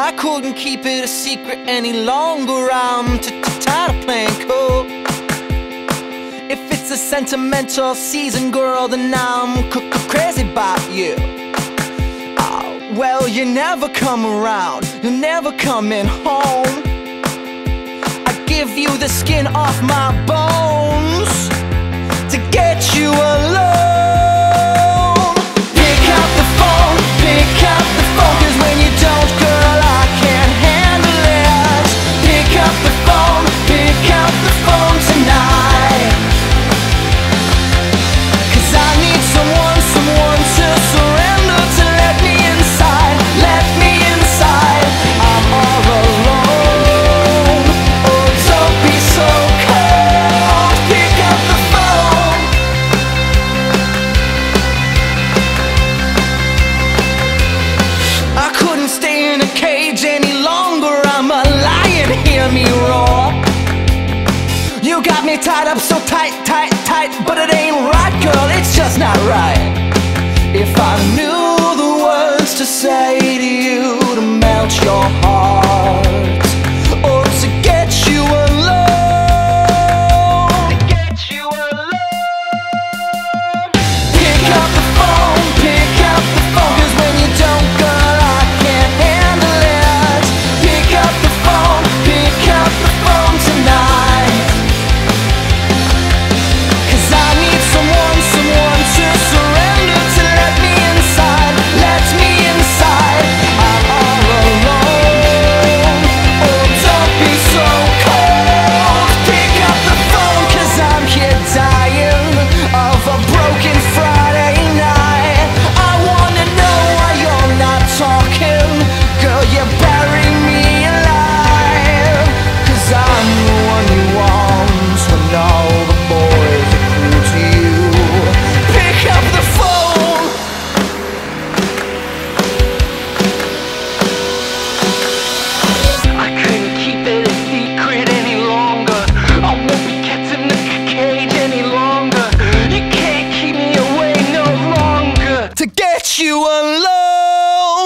I couldn't keep it a secret any longer. I'm too tired of playing cool. If it's a sentimental season, girl, then I'm crazy about you. Oh, well, you never come around, you're never coming home. I give you the skin off my bones to get you alone. me tied up so tight, tight, tight But it ain't right, girl, it's just not right. If I knew get you alone.